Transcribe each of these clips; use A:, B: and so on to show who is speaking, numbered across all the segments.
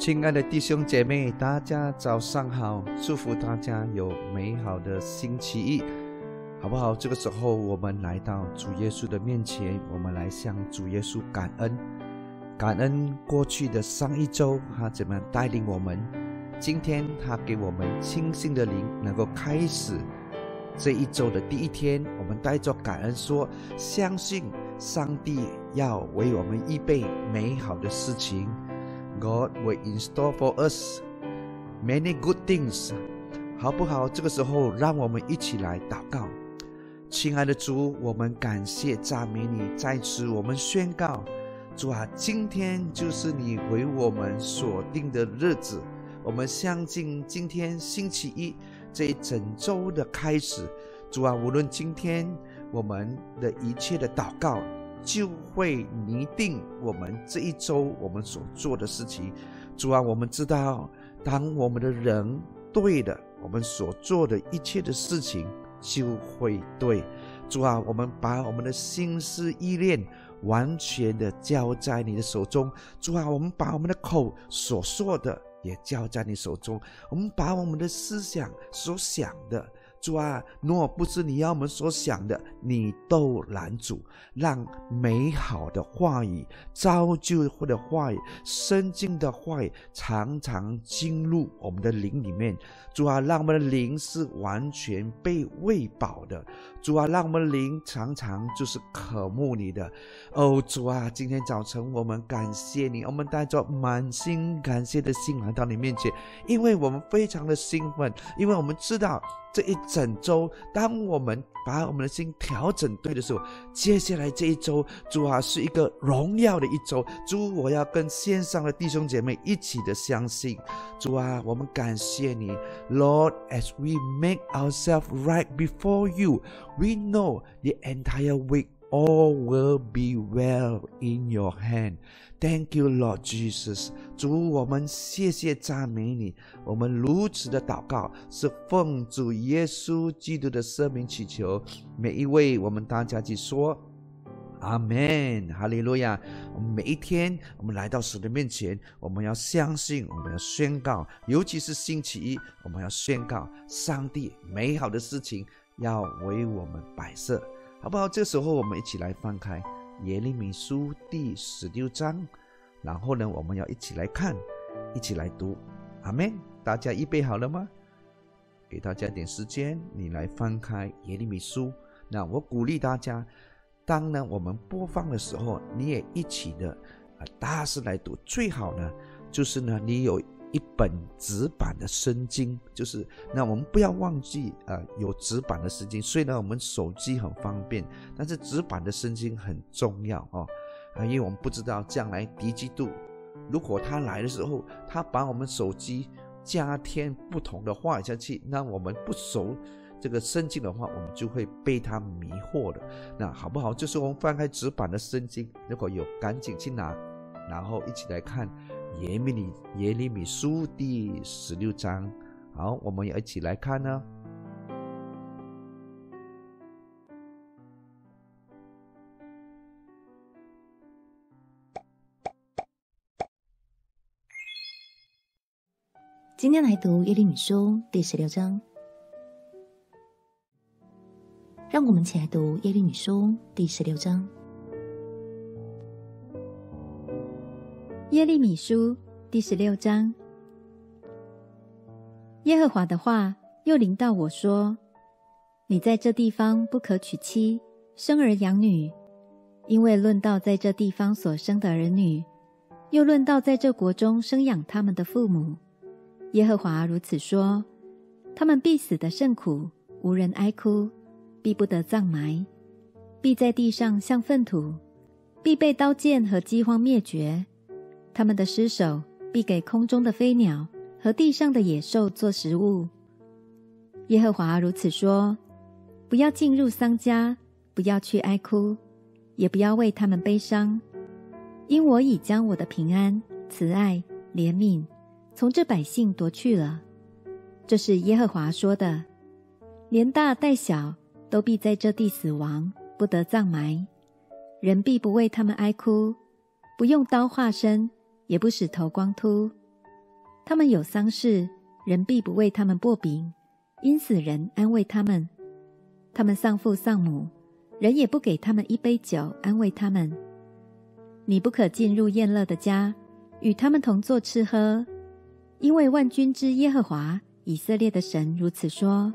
A: 亲爱的弟兄姐妹，大家早上好！祝福大家有美好的星期一，好不好？这个时候，我们来到主耶稣的面前，我们来向主耶稣感恩，感恩过去的上一周他怎么带领我们，今天他给我们清新的灵，能够开始这一周的第一天，我们带着感恩说，相信上帝要为我们预备美好的事情。God will install for us many good things，好不好？这个时候，让我们一起来祷告。亲爱的主，我们感谢赞美你，在此我们宣告，主啊，今天就是你为我们所定的日子。我们相信今天星期一这一整周的开始，主啊，无论今天我们的一切的祷告。就会拟定我们这一周我们所做的事情。主啊，我们知道，当我们的人对的，我们所做的一切的事情就会对。主啊，我们把我们的心思意念完全的交在你的手中。主啊，我们把我们的口所说的也交在你手中。我们把我们的思想所想的。主啊，若不是你要我们所想的，你都拦阻，让美好的话语、造就或者话语、深经的话语，常常进入我们的灵里面。主啊，让我们的灵是完全被喂饱的。主啊，让我们灵常常就是渴慕你的。哦，主啊，今天早晨我们感谢你，我们带着满心感谢的心来到你面前，因为我们非常的兴奋，因为我们知道。这一整周，当我们把我们的心调整对的时候，接下来这一周，主啊，是一个荣耀的一周。主，我要跟线上的弟兄姐妹一起的相信，主啊，我们感谢你，Lord，as we make ourselves right before you，we know the entire week all will be well in your hand。Thank you, Lord Jesus。主，我们谢谢赞美你。我们如此的祷告，是奉主耶稣基督的圣名祈求。每一位，我们大家去说，阿门，哈利路亚。我们每一天，我们来到神的面前，我们要相信，我们要宣告，尤其是星期一，我们要宣告上帝美好的事情要为我们摆设，好不好？这时候，我们一起来翻开。耶利米书第十六章，然后呢，我们要一起来看，一起来读，阿门。大家预备好了吗？给大家点时间，你来翻开耶利米书。那我鼓励大家，当呢我们播放的时候，你也一起的啊大声来读。最好呢，就是呢你有。一本纸版的圣经，就是那我们不要忘记啊，有纸版的圣经。虽然我们手机很方便，但是纸版的圣经很重要哦啊，因为我们不知道将来敌基督如果他来的时候，他把我们手机加添不同的话下去，那我们不熟这个圣经的话，我们就会被他迷惑的。那好不好？就是我们翻开纸版的圣经，如果有赶紧去拿，然后一起来看。耶米耶利米书第十六章，好，我们要一起来看呢。
B: 今天来读耶利米书第十六章，让我们一起来读耶利米书第十六章。
C: 耶利米书第十六章，耶和华的话又临到我说：“你在这地方不可娶妻，生儿养女，因为论到在这地方所生的儿女，又论到在这国中生养他们的父母，耶和华如此说：他们必死的甚苦，无人哀哭，必不得葬埋，必在地上像粪土，必被刀剑和饥荒灭绝。”他们的尸首必给空中的飞鸟和地上的野兽做食物。耶和华如此说：不要进入丧家，不要去哀哭，也不要为他们悲伤，因我已将我的平安、慈爱、怜悯从这百姓夺去了。这是耶和华说的。连大带小都必在这地死亡，不得葬埋。人必不为他们哀哭，不用刀划身。也不使头光秃，他们有丧事，人必不为他们薄饼，因此人安慰他们；他们丧父丧母，人也不给他们一杯酒安慰他们。你不可进入宴乐的家，与他们同坐吃喝，因为万军之耶和华以色列的神如此说：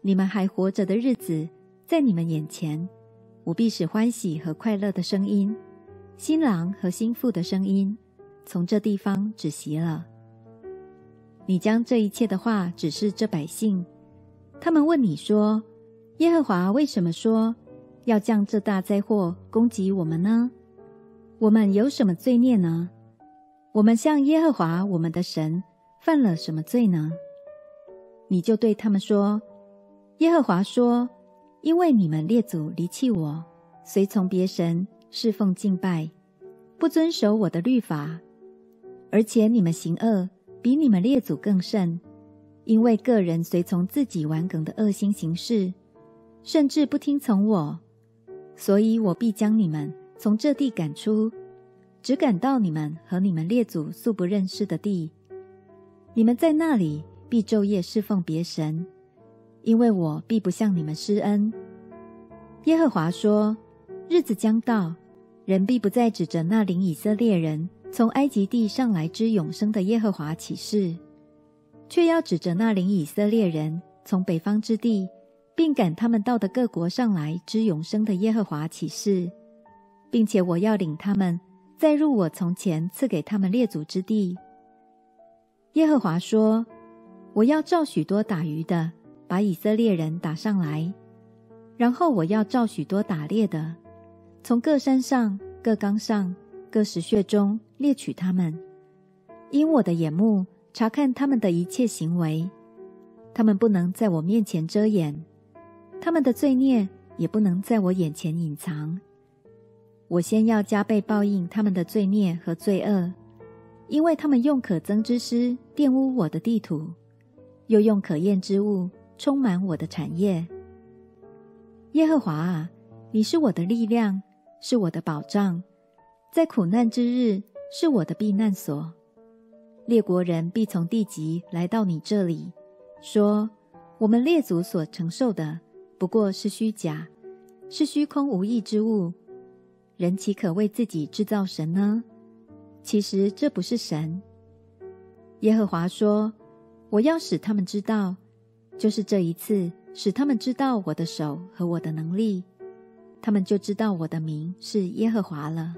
C: 你们还活着的日子，在你们眼前，我必使欢喜和快乐的声音，新郎和新妇的声音，从这地方止息了。你将这一切的话指示这百姓，他们问你说：“耶和华为什么说要降这大灾祸攻击我们呢？我们有什么罪孽呢？我们向耶和华我们的神犯了什么罪呢？”你就对他们说：“耶和华说，因为你们列祖离弃我，随从别神侍奉敬拜，不遵守我的律法，而且你们行恶。”比你们列祖更甚，因为个人随从自己顽梗的恶心行事，甚至不听从我，所以我必将你们从这地赶出，只赶到你们和你们列祖素不认识的地。你们在那里必昼夜侍奉别神，因为我必不向你们施恩。耶和华说：日子将到，人必不再指着那领以色列人。从埃及地上来之永生的耶和华起誓，却要指着那领以色列人从北方之地，并赶他们到的各国上来之永生的耶和华起誓，并且我要领他们再入我从前赐给他们列祖之地。耶和华说：“我要召许多打鱼的，把以色列人打上来；然后我要召许多打猎的，从各山上、各冈上。”各石穴中猎取他们，因我的眼目查看他们的一切行为，他们不能在我面前遮掩，他们的罪孽也不能在我眼前隐藏。我先要加倍报应他们的罪孽和罪恶，因为他们用可憎之师玷污我的地土，又用可厌之物充满我的产业。耶和华啊，你是我的力量，是我的保障。在苦难之日，是我的避难所。列国人必从地极来到你这里，说：“我们列祖所承受的不过是虚假，是虚空无益之物。人岂可为自己制造神呢？其实这不是神。”耶和华说：“我要使他们知道，就是这一次，使他们知道我的手和我的能力，他们就知道我的名是耶和华了。”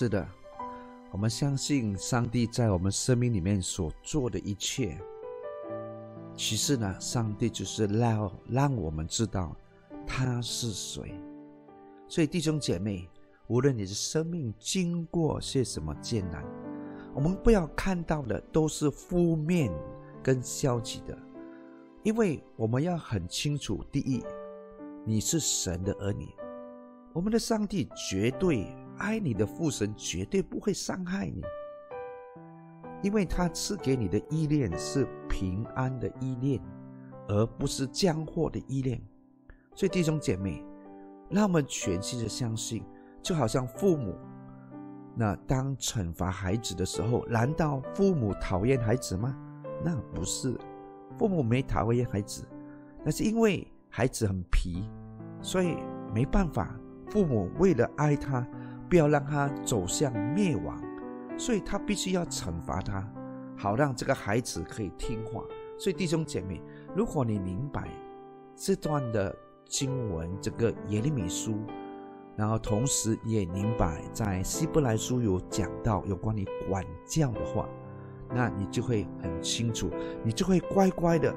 A: 是的，我们相信上帝在我们生命里面所做的一切。其实呢，上帝就是让让我们知道他是谁。所以弟兄姐妹，无论你的生命经过些什么艰难，我们不要看到的都是负面跟消极的，因为我们要很清楚：第一，你是神的儿女，我们的上帝绝对。爱你的父神绝对不会伤害你，因为他赐给你的依恋是平安的依恋，而不是降祸的依恋。所以弟兄姐妹，让我们全心的相信，就好像父母，那当惩罚孩子的时候，难道父母讨厌孩子吗？那不是，父母没讨厌孩子，那是因为孩子很皮，所以没办法，父母为了爱他。不要让他走向灭亡，所以他必须要惩罚他，好让这个孩子可以听话。所以弟兄姐妹，如果你明白这段的经文，这个耶利米书，然后同时也明白在希伯来书有讲到有关于管教的话，那你就会很清楚，你就会乖乖的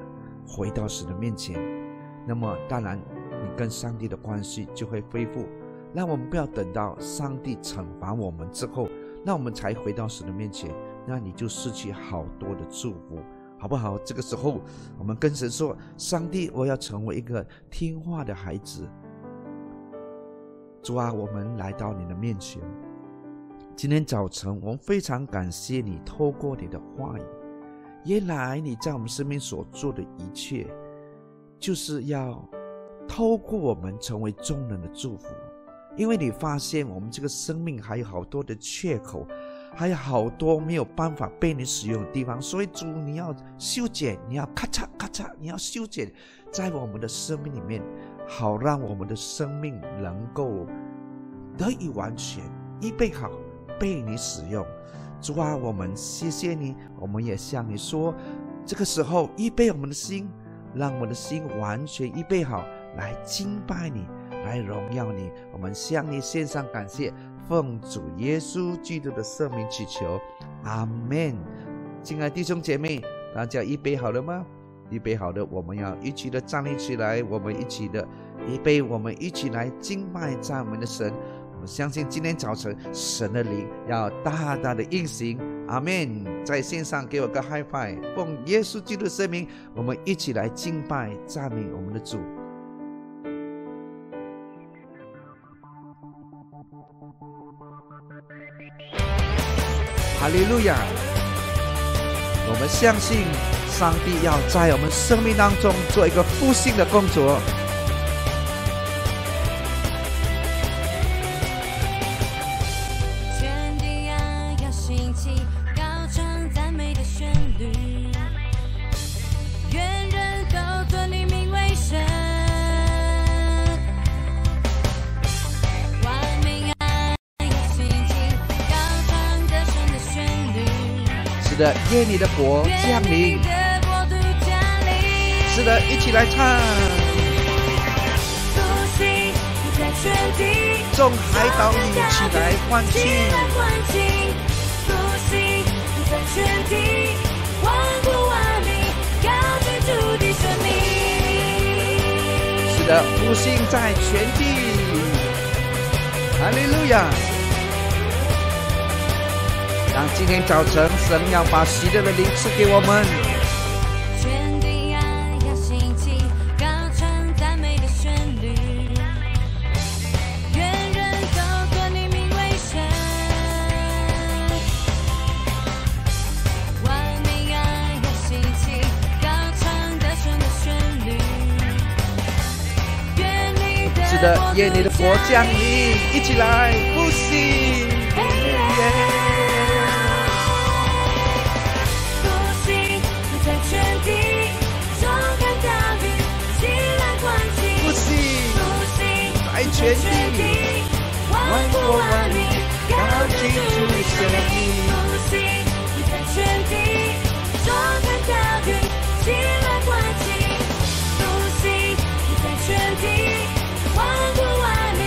A: 回到神的面前。那么当然，你跟上帝的关系就会恢复。让我们不要等到上帝惩罚我们之后，那我们才回到神的面前，那你就失去好多的祝福，好不好？这个时候，我们跟神说：“上帝，我要成为一个听话的孩子。”主啊，我们来到你的面前。今天早晨，我们非常感谢你，透过你的话语，原来你在我们身边所做的一切，就是要透过我们成为众人的祝福，因为你发现我们这个生命还有好多的缺口，还有好多没有办法被你使用的地方，所以主你要修剪，你要咔嚓咔嚓，你要修剪在我们的生命里面，好让我们的生命能够得以完全预备好被你使用。主啊，我们谢谢你，我们也向你说，这个时候预备我们的心。让我们的心完全预备好，来敬拜你，来荣耀你。我们向你献上感谢，奉主耶稣基督的圣名祈求，阿门。亲爱弟兄姐妹，大家预备好了吗？预备好的，我们要一起的站立起来，我们一起的预备，我们一起来敬拜赞美的神。我们相信今天早晨神的灵要大大的运行，阿门！在线上给我个 high five，奉耶稣基督的圣名，我们一起来敬拜赞美我们的主。哈利路亚！我们相信上帝要在我们生命当中做一个复兴的工作。的愿你的国降临，是的，一起来唱。众海岛一起来欢庆。是的，复兴在全地。哈利路亚。让今天早晨神要把喜乐的灵赐给我们。愿人都尊你要的旋律。愿你的是的，愿你的国降临，一起来呼吸。全地，万国万民，高举主的圣名。复兴在全地，壮大大军，起来欢庆。复兴在全地，万国万民，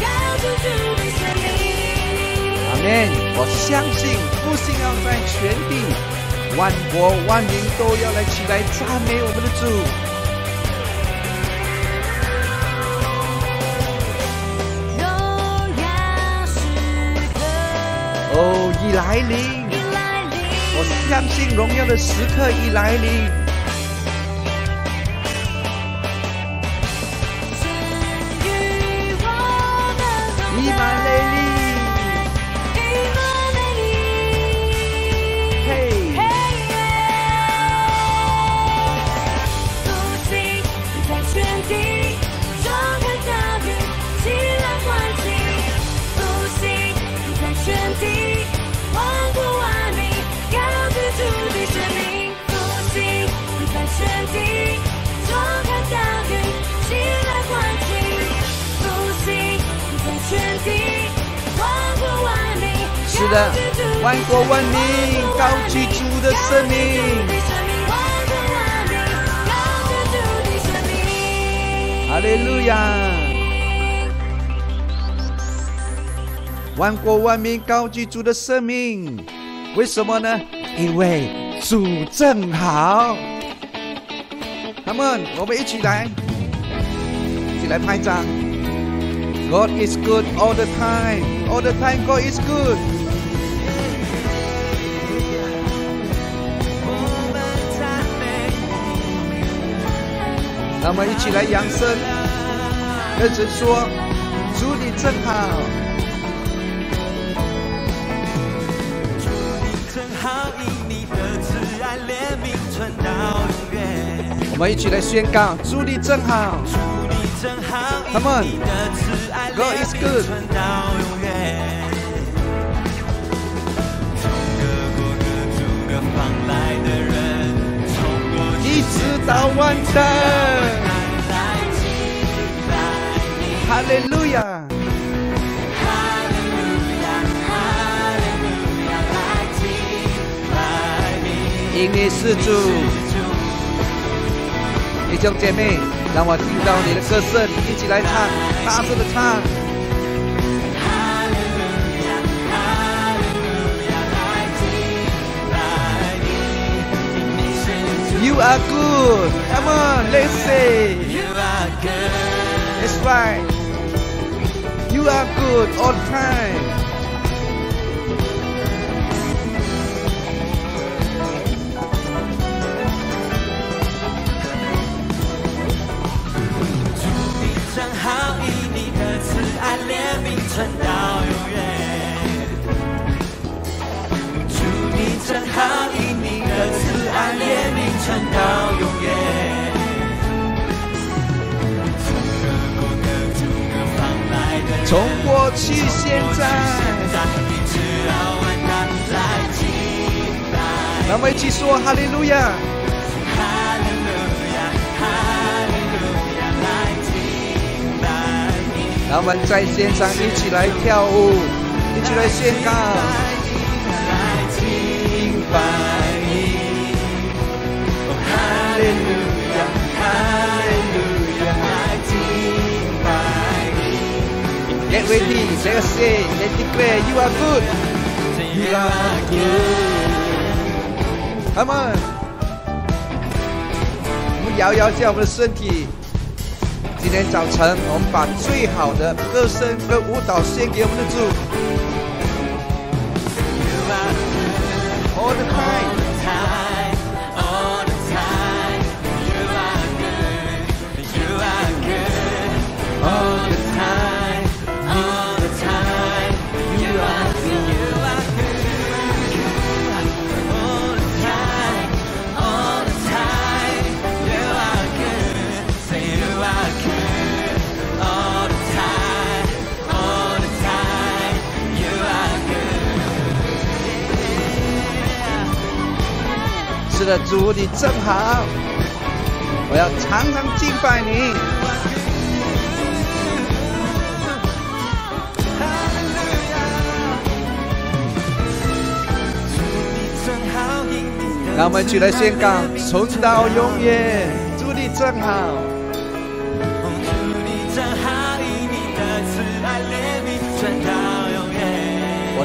A: 高举主的圣名。阿门！我相信复兴要在全地，万国万民都要来起来赞美我们的主。哦，已来临！我相信荣耀的时刻已来临。你满是的，万国万民高举主的生命。哈利路亚！万国万民高举主的生命，为什么呢？因为主正好。Come on，我们一起来，一起来拍掌。God is good all the time. All the time, God is good. 让我们一起来扬声，跟神说：“主你真好，
D: 我们一起来宣告：主你真好。，Come on God is good
A: 存到永远。从各国各族各方来的人，从过去
D: 一直到万代。
A: 来敬拜你。
D: 哈利路亚！因你是主，弟兄姐妹，让我听到你的歌声，一起来唱，大声的唱。You are good. Come on, let's say.
A: You are good.
D: That's right. You are good all the time.
A: 从
D: 过去现在。让我们一起说哈利路亚。
A: 哈利路亚，哈利路亚，来敬拜你。
D: 让我们在现场一起来跳舞，一起来宣告。Get ready, let us say, let's declare you are good.
A: You are good.
D: Come on，我们摇摇下我们的身体。今天早晨，我们把最好的歌声跟舞蹈献给我们的主。
A: You are good.
D: All the time, 是的，主你真好，我要常常敬拜你。让我们一起来宣告，从到永远，主你真好。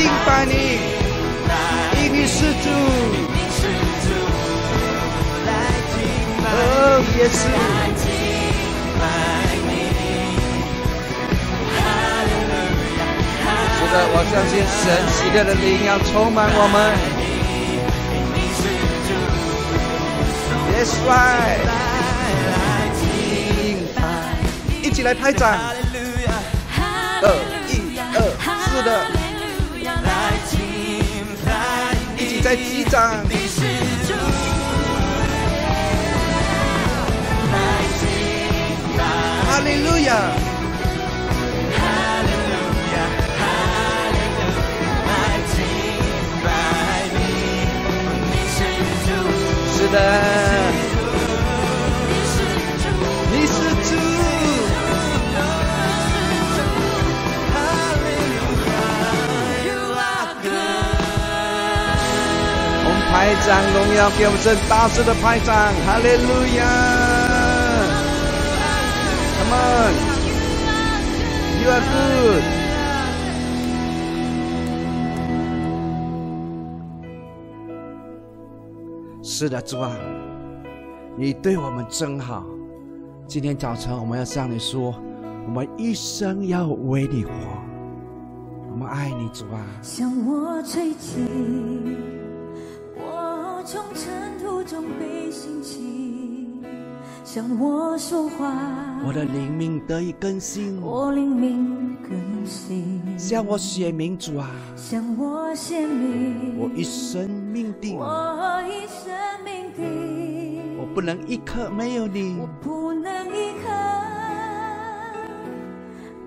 D: 敬拜你，因你是主，哦，耶稣。是的，我相信神喜乐的灵要充满我们。Yes, right。敬拜，一起来拍掌。二一二，是的，一起再击掌。哈利路亚。是的，掌荣耀给我们神，大声的拍掌，哈利路亚！Come on, you are good. 是的，主啊，
A: 你对我们真好。今天早晨我们要向你说，我们一生要为你活。我们爱你，主啊！
E: 向我吹起，从尘土中被兴起，向我说话，
A: 我的灵命得以更新，
E: 我灵命更新，
A: 向我写明，主啊！
E: 向我显明，
A: 我一生命定，
E: 我一生命定，
A: 我不能一刻没有你。
E: 我。不能一刻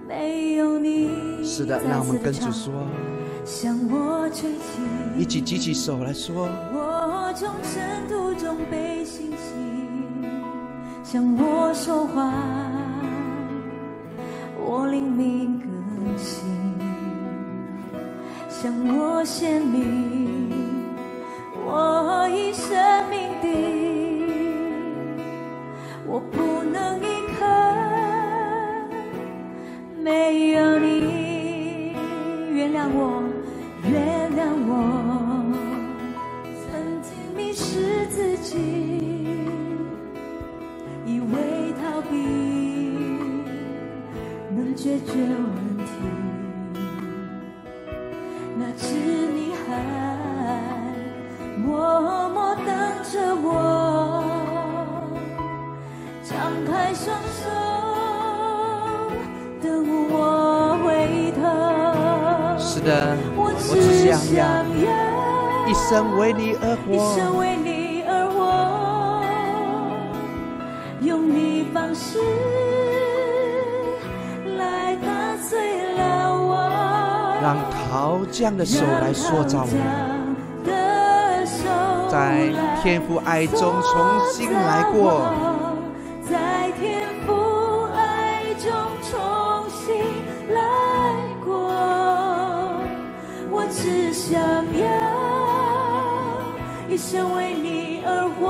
E: 没有你。
A: 是的，让我们跟主说，
E: 向我吹气，
A: 一起举起手来说，
E: 我从尘土中被兴起，向我说话，我灵命更新，向我。显明，我以生命定，我不能一刻没有你，原谅我，原谅我，失自己，以为逃避能解决问题，哪知你还默默等着我。张开双手，等我回头。
A: 是的，
E: 我
A: 我只
E: 只
A: 想
E: 想
A: 要
E: 要
A: 一生为你而活。
E: 方式来打碎了我，
A: 让陶匠的手来塑造我，
E: 的手
A: 在天父爱中重新来过。
E: 在天父爱中重新来过，我只想要一生为你而活，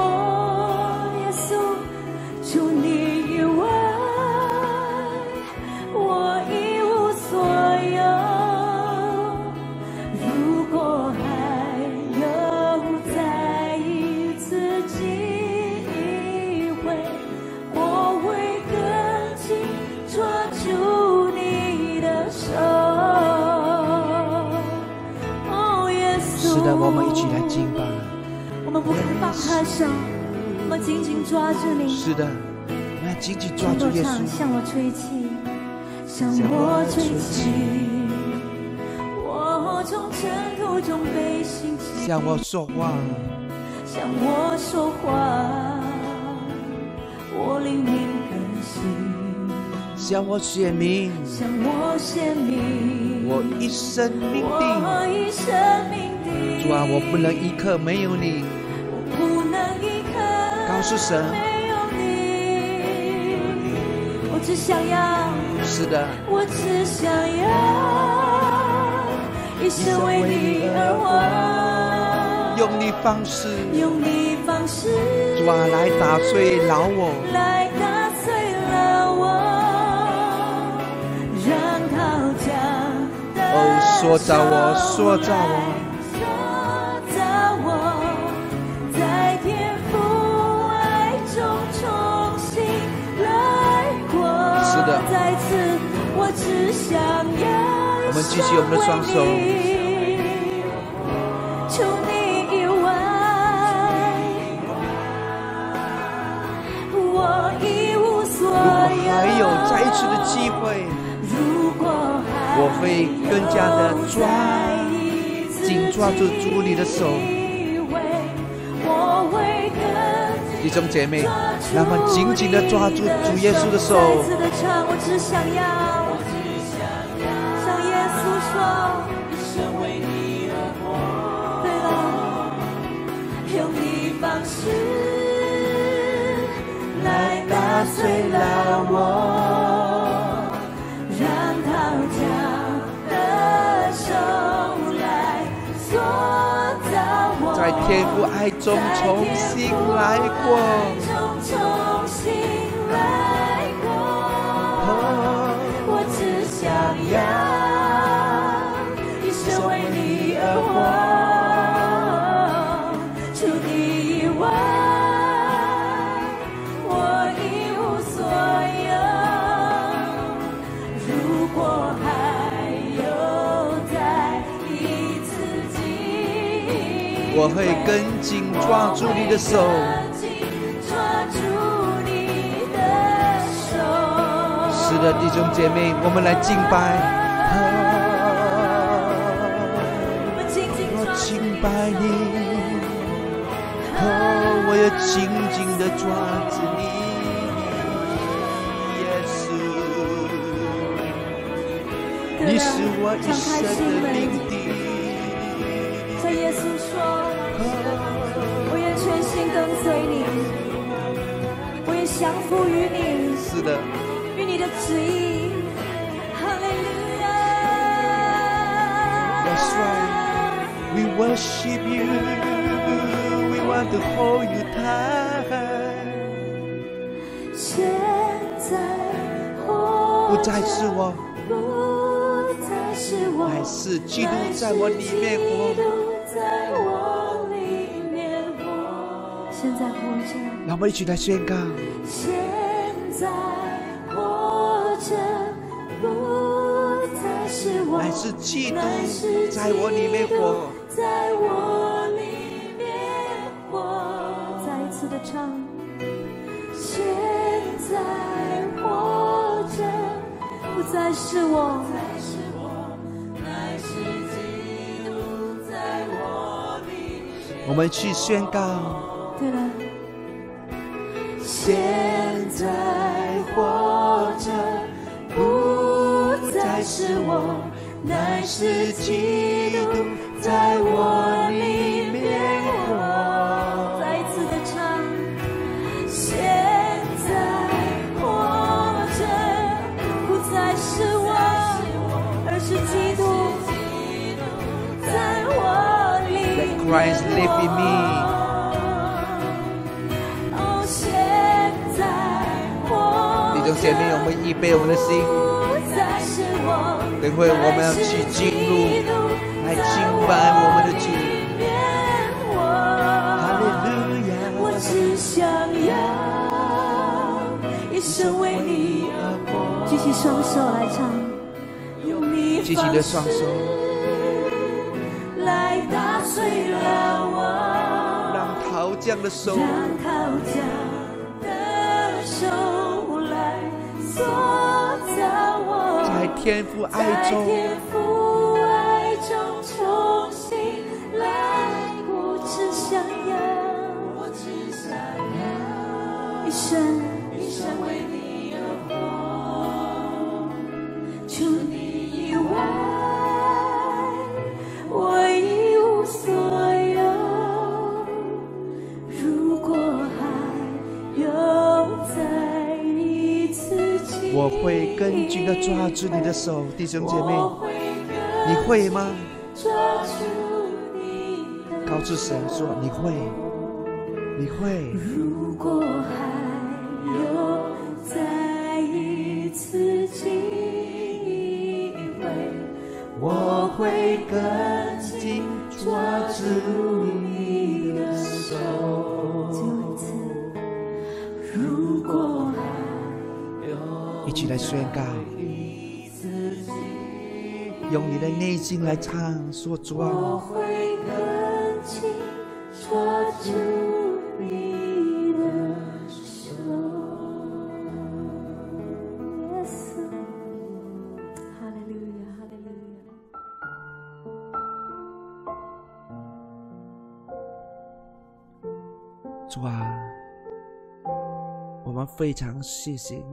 E: 紧紧抓住你。
A: 是的，我们要紧紧抓住耶稣
E: 唱，。向我吹气，向
A: 向
E: 我
A: 我吹
E: 吹气
A: 气。
E: 我从尘土中被兴起，
A: 向我说话，
E: 向我说话，我灵命更新，
A: 向我显明，
E: 向我显明，
A: 我一生命定。
E: 我一生命定。
A: 主啊，我不能一刻没有你。
E: 我不能一刻
A: 告诉神。
E: 没有你，我只想要。
A: 是的，
E: 我只想要一生为你而活，
A: 用你方式，
E: 用你方式
A: 主啊，来打碎老我，
E: 来打碎了我，让陶匠的
A: 哦塑造我
E: 手
A: 塑造我们举起我们的双手，如果。还有再一次的机会，我会更加的抓紧抓住主你的手弟兄姐妹，让我们紧紧的抓住主耶稣的手，
E: 碎了我，让陶匠的手来塑造我，
A: 在天父爱中重新来过。会跟紧抓住你的手，
E: 抓住你的手。
A: 是的，弟兄姐妹，我们来敬拜。
E: 我
A: 敬拜你，哦，我要紧紧的抓住你，耶稣，你是我一生的命定。
E: 向耶稣说：“我愿全心跟随你，我也降服于你，
A: 是的，
E: 与你的旨意。”哈利路亚。
A: That's right. We worship you. We want to hold you tight.
E: 现在活
A: 不再是我，
E: 不再是我，
A: 乃是基督在我里面活让我们一起来宣告：
E: 现在活着，不再是我，
A: 乃是基督在我里面活。
E: 在我里面活。再一次的唱，现在活着，不再是我，乃是基督在我里面。
A: 我们去宣告。
E: 在活着，不再是我，乃是基督在我里面活。再次的唱，现在活着，不再是我，而是基督在我里
A: Let
E: 面
A: Christ
E: 活
A: 弟兄姐妹，我们预备我们的心，等会我们要去进入来敬拜我们的主。哈利路亚！
E: 我只想要一生为你。而活。举起双手来唱，用你。
A: 举起的双手，
E: 来打碎了我。
A: 让陶匠的手
E: 让
A: 在天父爱
E: 在
A: 中，
E: 天父爱中重新来，我只想要，我只想要。一生会，
A: 更紧的抓住你的手，弟兄姐妹，你会吗？
E: 抓住你
A: 告诉神说你会，你会。
E: 如果还有再一次机会，我会更紧抓住你
A: 来宣告，用你的内心来唱，说主啊，主啊，我们非常谢谢你，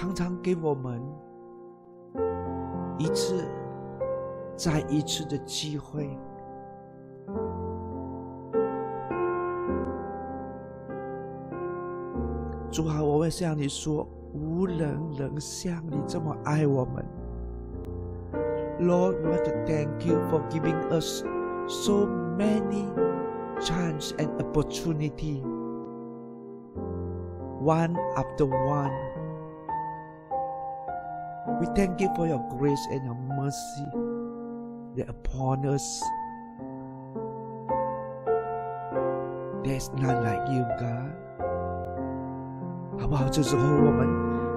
A: 常常给我们一次再一次的机会。主啊，我会向你说，无人能像你这么爱我们。Lord, we want to thank you for giving us so many chance and opportunity one after one we thank you for your grace and your mercy that upon us there's none like you god 好不好这时候我们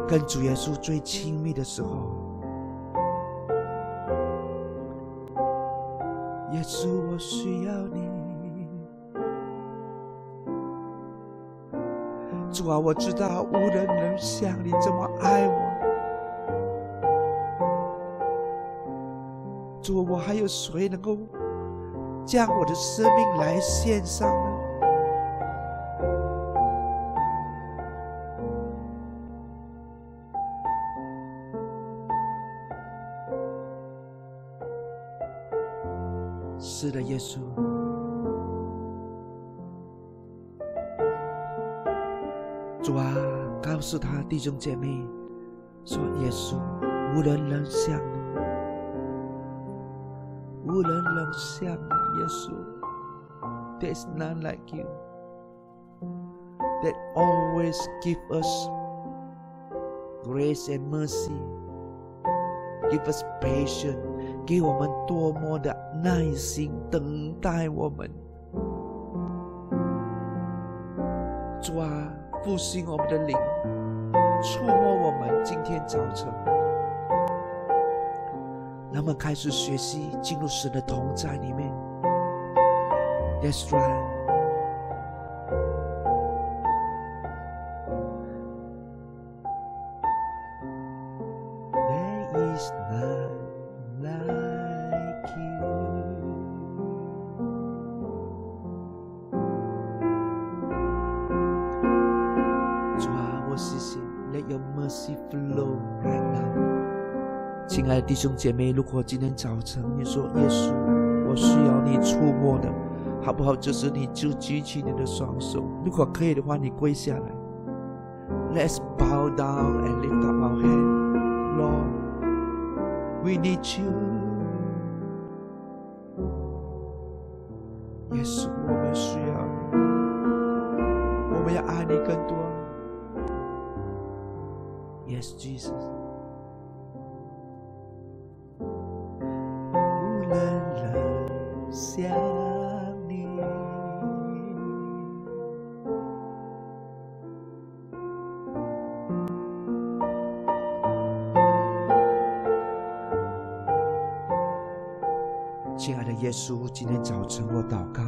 A: 跟主耶稣最亲密的时候耶稣，我需要你。主啊，我知道无人能像你这么爱我。主，我还有谁能够将我的生命来献上呢？是的，耶稣。主啊，告诉他弟兄姐妹说：“耶稣，无人能像 你，无人能像你，耶稣。There's none like you that always give us grace and mercy, give us patience，给我们多么的耐心等待我们。主啊。”复兴我们的灵，触摸我们。今天早晨， 让我们开始学习进入神的同在里面。That's right. 弟兄姐妹，如果今天早晨你说耶稣，我需要你触摸的，好不好？这时你就举起你的双手，如果可以的话，你跪下来。Let's bow down and lift up our hand, Lord. We need you. 耶稣，我们需要你，我们要爱你更多。Yes, Jesus. 今天早晨我祷告，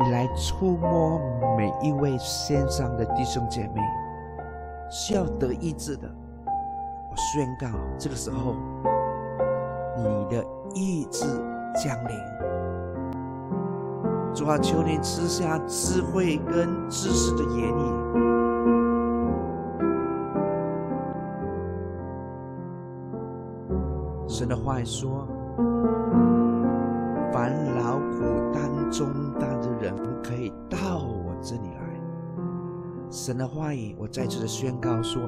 A: 你来触摸每一位线上的弟兄姐妹。需要得医治的，我宣告，这个时候，你的意志降临。主啊，求你赐下智慧跟知识的言语。神的话说：“神的话语，我再次的宣告说：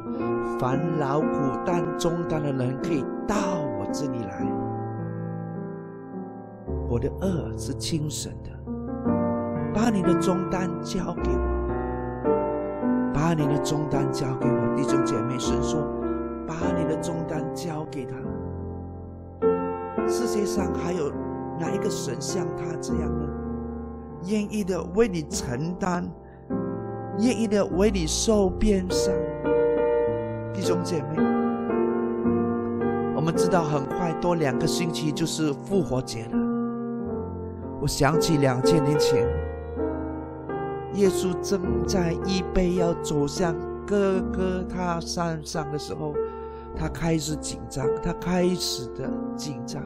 A: 凡劳苦担重担的人，可以到我这里来。我的恶是轻省的，把你的重担交给我，把你的重担交给我。弟兄姐妹，神说：把你的重担交给他。世界上还有哪一个神像他这样呢？愿意的为你承担。愿意的为你受鞭伤，弟兄姐妹，我们知道很快多两个星期就是复活节了。我想起两千年前，耶稣正在预备要走向哥哥他山上的时候，他开始紧张，他开始的紧张，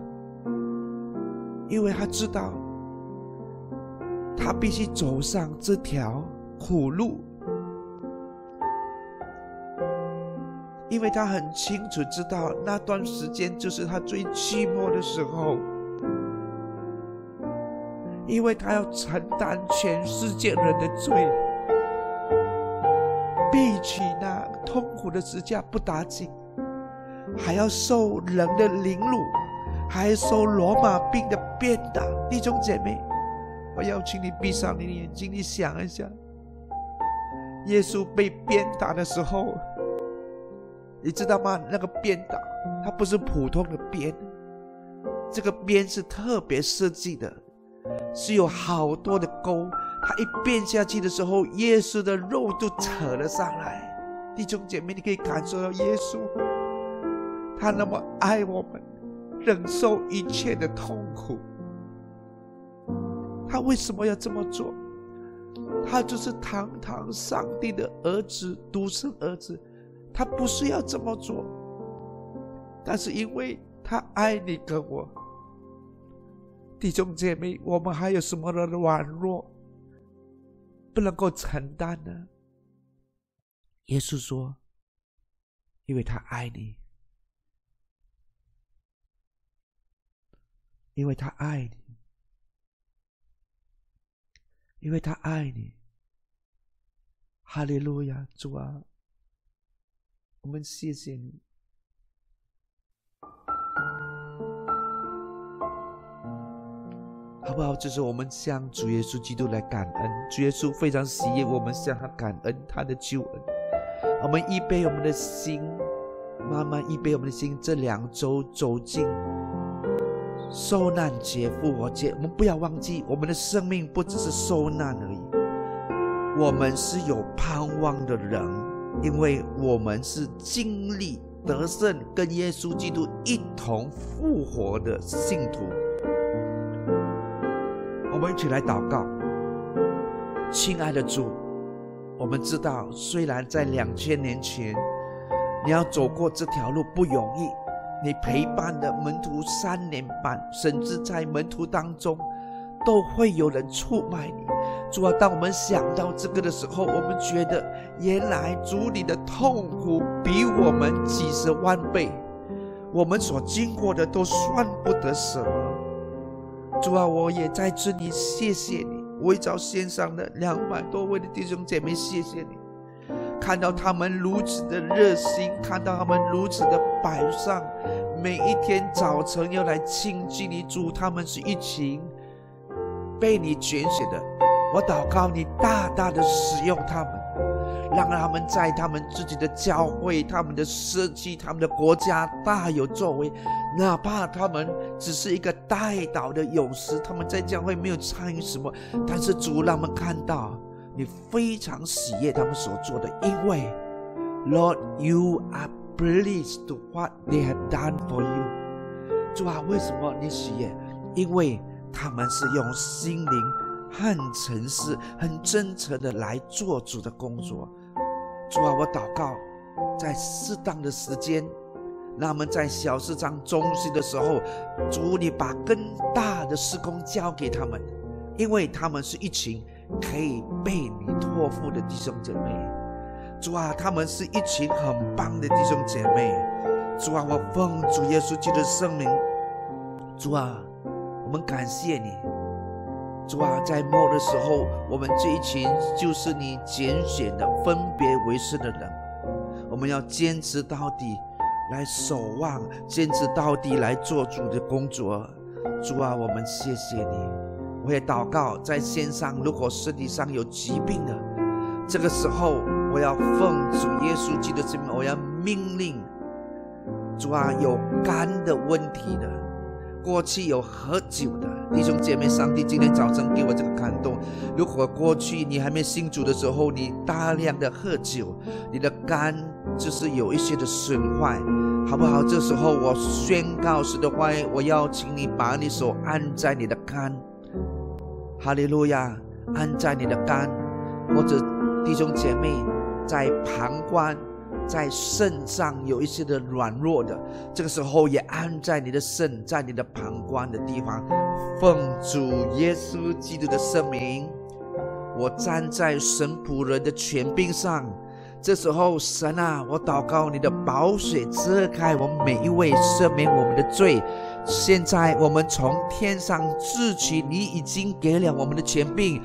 A: 因为他知道他必须走上这条。苦路，因为他很清楚知道那段时间就是他最寂寞的时候，因为他要承担全世界人的罪，比起那痛苦的支架不打紧，还要受人的凌辱，还受罗马兵的鞭打。弟兄姐妹，我邀请你闭上你的眼睛，你想一想。耶稣被鞭打的时候，你知道吗？那个鞭打，它不是普通的鞭，这个鞭是特别设计的，是有好多的钩。它一鞭下去的时候，耶稣的肉就扯了上来。弟兄姐妹，你可以感受到耶稣，他那么爱我们，忍受一切的痛苦。他为什么要这么做？他就是堂堂上帝的儿子，独生儿子，他不是要这么做，但是因为他爱你跟我，弟兄姐妹，我们还有什么的软弱不能够承担呢？耶稣说：“因为他爱你，因为他爱你。”因为他爱你，哈利路亚，主啊，我们谢谢你，好不好？这是我们向主耶稣基督来感恩，主耶稣非常喜悦我们向他感恩他的救恩。我们预备我们的心，慢慢预备我们的心，这两周走进。受难节复活节，我们不要忘记，我们的生命不只是受难而已，我们是有盼望的人，因为我们是经历得胜，跟耶稣基督一同复活的信徒。我们一起来祷告，亲爱的主，我们知道，虽然在两千年前，你要走过这条路不容易。你陪伴的门徒三年半，甚至在门徒当中，都会有人出卖你。主啊，当我们想到这个的时候，我们觉得原来主你的痛苦比我们几十万倍，我们所经过的都算不得什么。主啊，我也在这里谢谢你，围着线上的两百多位的弟兄姐妹，谢谢你。看到他们如此的热心，看到他们如此的摆上，每一天早晨要来亲近你主，他们是一群被你拣选的。我祷告你大大的使用他们，让他们在他们自己的教会、他们的社区、他们的国家大有作为。哪怕他们只是一个带祷的勇士，他们在教会没有参与什么，但是主让我们看到。你非常喜悦他们所做的，因为 Lord, you are pleased to what they have done for you。主啊，为什么你喜悦？因为他们是用心灵和诚实、很真诚的来做主的工作。主啊，我祷告，在适当的时间，那么在小市场中心的时候，主你把更大的施工交给他们，因为他们是一群。可以被你托付的弟兄姐妹，主啊，他们是一群很棒的弟兄姐妹。主啊，我奉主耶稣基督的圣名，主啊，我们感谢你。主啊，在末的时候，我们这一群就是你拣选的分别为圣的人，我们要坚持到底，来守望，坚持到底来做主的工作。主啊，我们谢谢你。我也祷告，在线上，如果身体上有疾病的，这个时候，我要奉主耶稣基督的名，我要命令主啊，有肝的问题的，过去有喝酒的弟兄姐妹，上帝今天早晨给我这个感动。如果过去你还没信主的时候，你大量的喝酒，你的肝就是有一些的损坏，好不好？这时候我宣告是的话，我邀请你把你手按在你的肝。哈利路亚！按在你的肝，或者弟兄姐妹在膀胱、在肾上有一些的软弱的，这个时候也按在你的肾，在你的膀胱的地方。奉主耶稣基督的圣名，我站在神仆人的权柄上。这时候，神啊，我祷告你的宝血遮开我每一位，赦免我们的罪。现在我们从天上自取，你已经给了我们的权柄，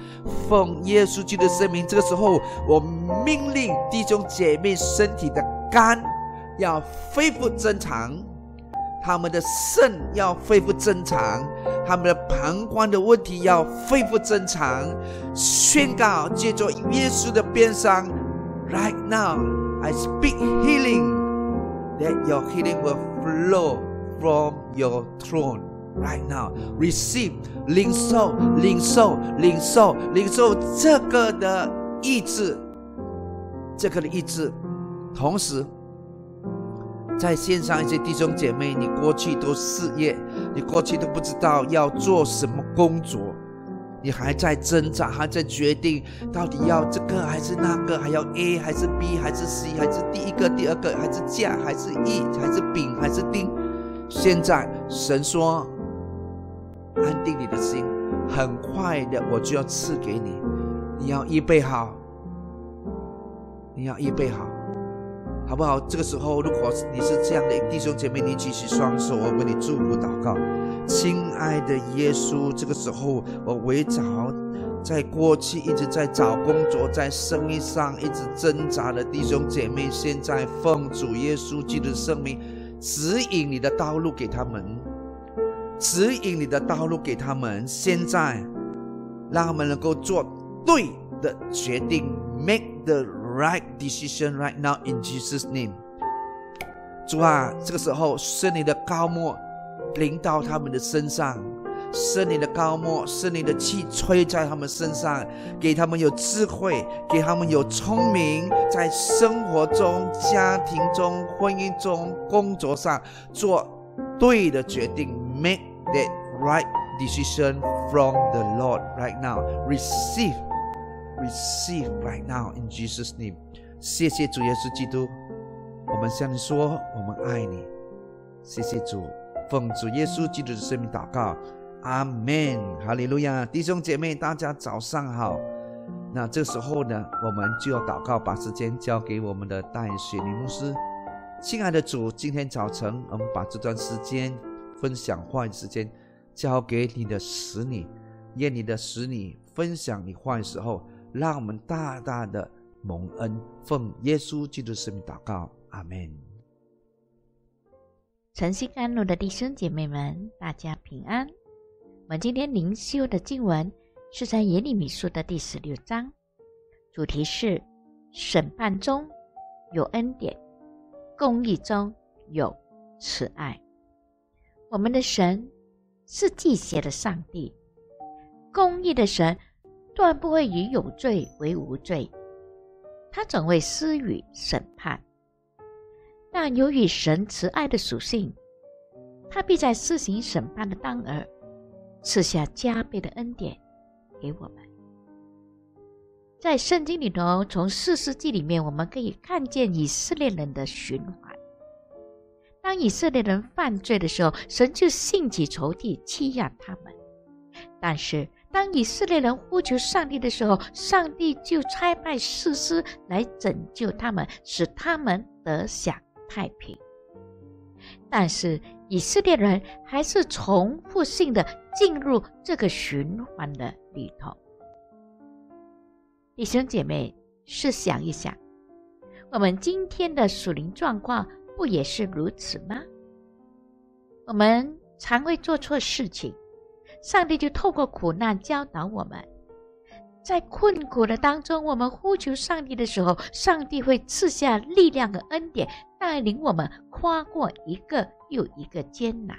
A: 奉耶稣基督的圣名。这个时候，我命令弟兄姐妹身体的肝要恢复正常，他们的肾要恢复正常，他们的膀胱的问题要恢复正常。宣告借着耶稣的鞭伤，Right now I speak healing, that your healing will flow. From your throne right now, receive 领受、领受、领受、领受这个的意志，这个的意志。同时，在线上一些弟兄姐妹，你过去都失业，你过去都不知道要做什么工作，你还在挣扎，还在决定到底要这个还是那个，还要 A 还是 B 还是 C，还是第一个、第二个，还是甲还是乙，还是丙还是丁？现在神说，安定你的心，很快的我就要赐给你，你要预备好，你要预备好。好不好？这个时候，如果你是这样的弟兄姐妹，你举起双手，我为你祝福祷告。亲爱的耶稣，这个时候我围找在过去一直在找工作、在生意上一直挣扎的弟兄姐妹，现在奉主耶稣基督的圣名，指引你的道路给他们，指引你的道路给他们。现在，让他们能够做对的决定，make the right decision right now in Jesus' name。主啊，这个时候是你的高莫临到他们的身上，圣灵的高莫，圣灵的气吹在他们身上，给他们有智慧，给他们有聪明，在生活中、家庭中、婚姻中、工作上做对的决定，make that right decision from the Lord right now. Receive receive right now in Jesus' name。谢谢主耶稣基督，我们向你说，我们爱你。谢谢主，奉主耶稣基督的生命祷告，阿门，哈利路亚。弟兄姐妹，大家早上好。那这时候呢，我们就要祷告，把时间交给我们的戴雪尼牧师。亲爱的主，今天早晨我们把这段时间分享话语时间交给你的使女，愿你的使女分享你话语时候。让我们大大的蒙恩，奉耶稣基督圣名祷告，阿门。
F: 晨曦甘露的弟兄姐妹们，大家平安。我们今天灵修的经文是在耶利米书的第十六章，主题是审判中有恩典，公义中有慈爱。我们的神是祭邪的上帝，公义的神。断不会以有罪为无罪，他总会施予审判。但由于神慈爱的属性，他必在施行审判的当儿，赐下加倍的恩典给我们。在圣经里头，从四世纪里面，我们可以看见以色列人的循环。当以色列人犯罪的时候，神就兴起仇敌欺压他们，但是。当以色列人呼求上帝的时候，上帝就差派士师来拯救他们，使他们得享太平。但是以色列人还是重复性的进入这个循环的里头。弟兄姐妹，试想一想，我们今天的属灵状况不也是如此吗？我们常会做错事情。上帝就透过苦难教导我们，在困苦的当中，我们呼求上帝的时候，上帝会赐下力量和恩典，带领我们跨过一个又一个艰难，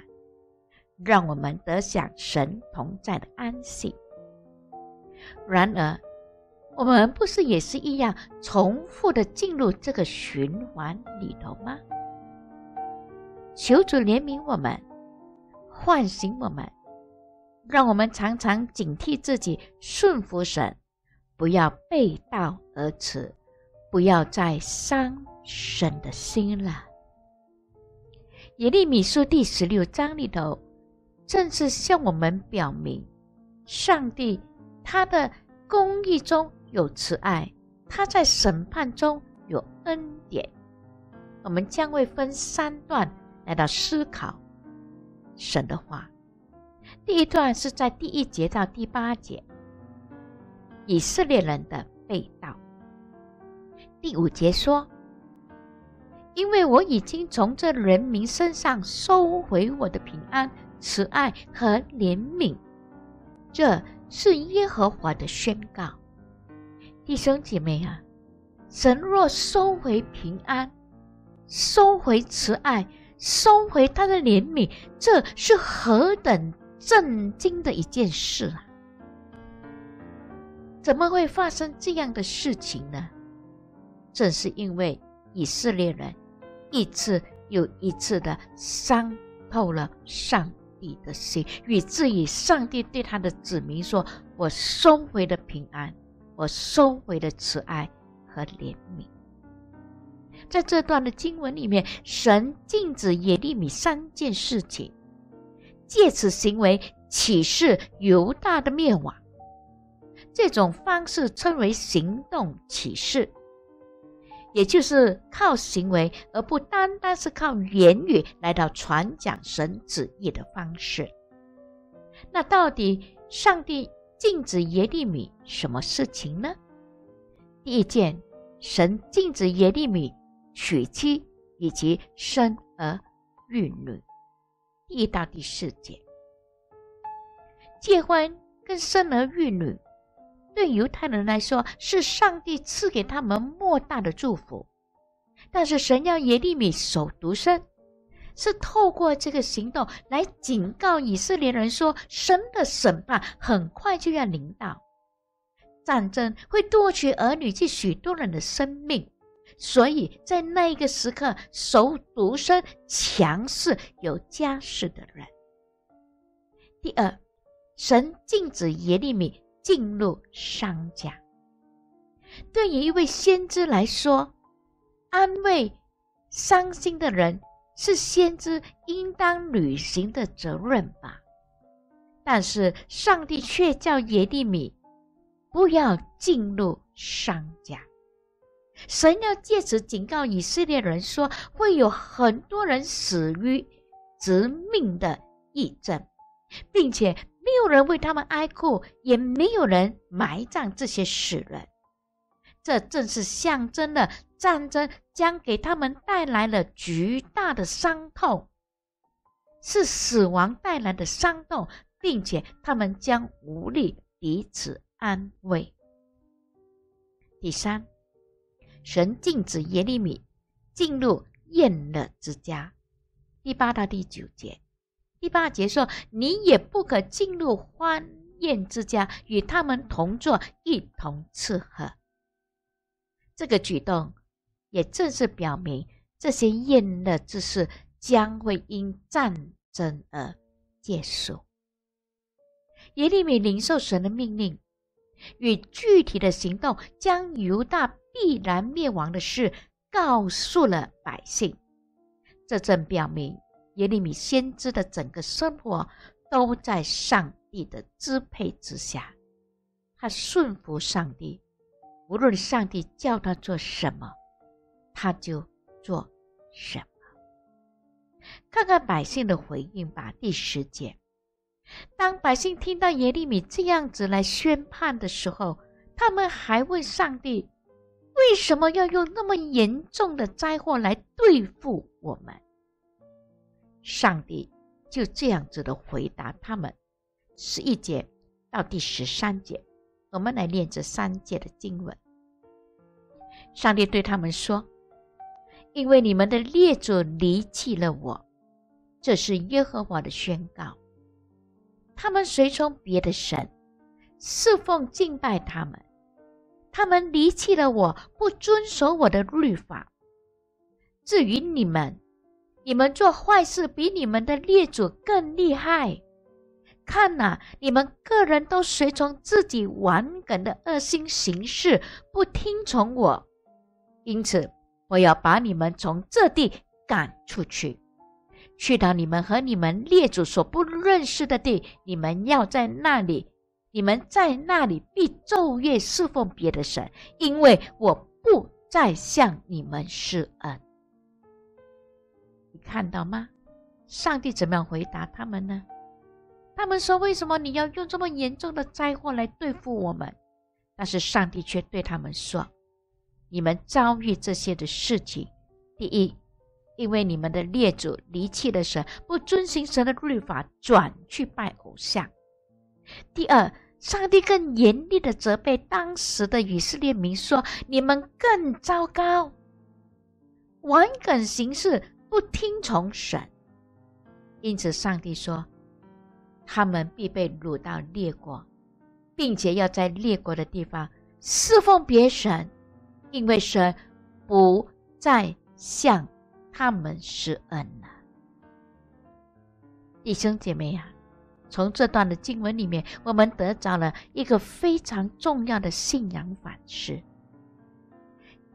F: 让我们得享神同在的安息。然而，我们不是也是一样重复的进入这个循环里头吗？求主怜悯我们，唤醒我们。让我们常常警惕自己，顺服神，不要背道而驰，不要再伤神的心了。耶利米书第十六章里头，正是向我们表明，上帝他的公义中有慈爱，他在审判中有恩典。我们将会分三段来到思考神的话。第一段是在第一节到第八节，以色列人的被盗。第五节说：“因为我已经从这人民身上收回我的平安、慈爱和怜悯，这是耶和华的宣告。”弟兄姐妹啊，神若收回平安、收回慈爱、收回他的怜悯，这是何等！震惊的一件事啊！怎么会发生这样的事情呢？正是因为以色列人一次又一次的伤透了上帝的心，以至于上帝对他的子民说：“我收回了平安，我收回了慈爱和怜悯。”在这段的经文里面，神禁止耶利米三件事情，借此行为启示犹大的灭亡。这种方式称为行动启示，也就是靠行为，而不单单是靠言语来到传讲神旨意的方式。那到底上帝禁止耶利米什么事情呢？第一件，神禁止耶利米娶妻以及生儿育女。遇到第四节，结婚跟生儿育女。对犹太人来说，是上帝赐给他们莫大的祝福。但是神要耶利米守独身，是透过这个行动来警告以色列人说，神的审判很快就要临到，战争会夺取儿女及许多人的生命。所以在那一个时刻，守独身、强势有家室的人。第二，神禁止耶利米。进入商家，对于一位先知来说，安慰伤心的人是先知应当履行的责任吧。但是上帝却叫耶利米不要进入商家。神要借此警告以色列人说，会有很多人死于致命的疫症，并且。没有人为他们哀哭，也没有人埋葬这些死人。这正是象征了战争将给他们带来了巨大的伤痛，是死亡带来的伤痛，并且他们将无力彼此安慰。第三，神禁止耶利米进入宴乐之家。第八到第九节。第八节说：“你也不可进入欢宴之家，与他们同坐，一同吃喝。”这个举动也正是表明，这些宴乐之事将会因战争而结束。耶利米领受神的命令，与具体的行动，将犹大必然灭亡的事告诉了百姓。这正表明。耶利米先知的整个生活都在上帝的支配之下，他顺服上帝，无论上帝叫他做什么，他就做什么。看看百姓的回应吧。第十节，当百姓听到耶利米这样子来宣判的时候，他们还问上帝：为什么要用那么严重的灾祸来对付我们？上帝就这样子的回答他们，十一节到第十三节，我们来念这三节的经文。上帝对他们说：“因为你们的列祖离弃了我，这是耶和华的宣告。他们随从别的神，侍奉敬拜他们，他们离弃了我，不遵守我的律法。至于你们，你们做坏事比你们的列祖更厉害。看呐，你们个人都随从自己顽梗的恶心行事，不听从我。因此，我要把你们从这地赶出去，去到你们和你们列祖所不认识的地。你们要在那里，你们在那里必昼夜侍奉别的神，因为我不再向你们施恩。你看到吗？上帝怎么样回答他们呢？他们说：“为什么你要用这么严重的灾祸来对付我们？”但是上帝却对他们说：“你们遭遇这些的事情，第一，因为你们的列祖离弃了神，不遵行神的律法，转去拜偶像；第二，上帝更严厉的责备当时的以色列民，说：你们更糟糕，顽梗行事。”不听从神，因此上帝说，他们必被掳到列国，并且要在列国的地方侍奉别神，因为神不再向他们施恩了。弟兄姐妹呀、从这段的经文里面，我们得着了一个非常重要的信仰反思：